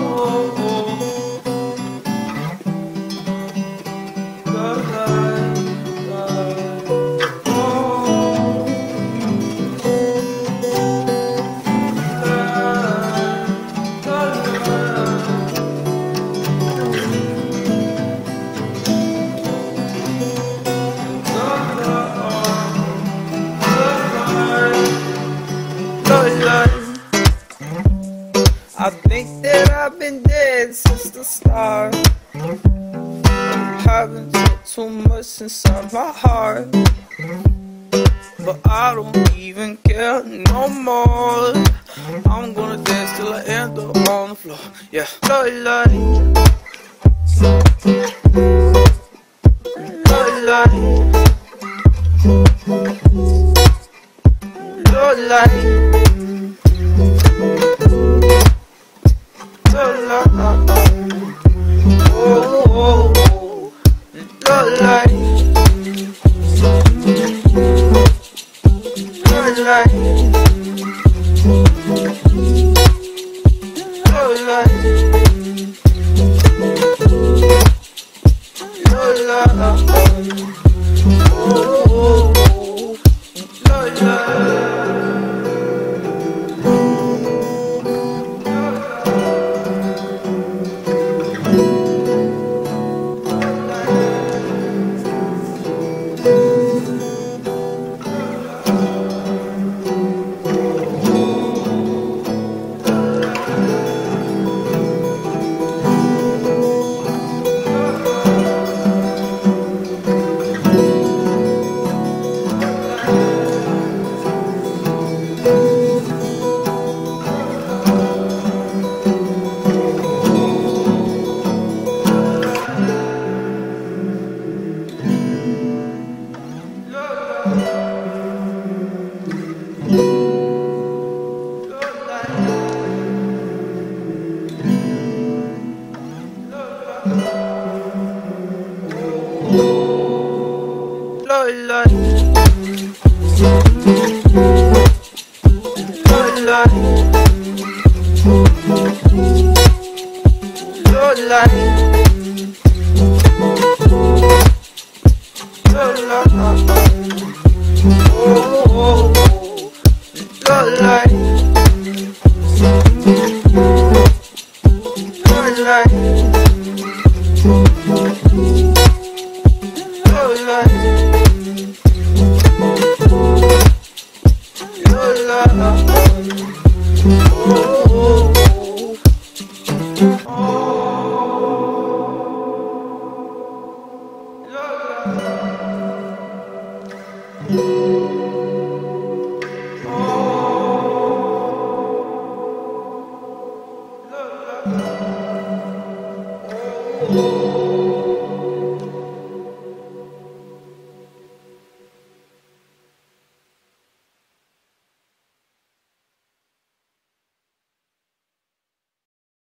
oh. I think that I've been dead since the start. Haven't took too much inside my heart. But I don't even care no more. I'm gonna dance till I end up on the floor. Yeah, love like. Love like. Love Oh, yeah. Love, love.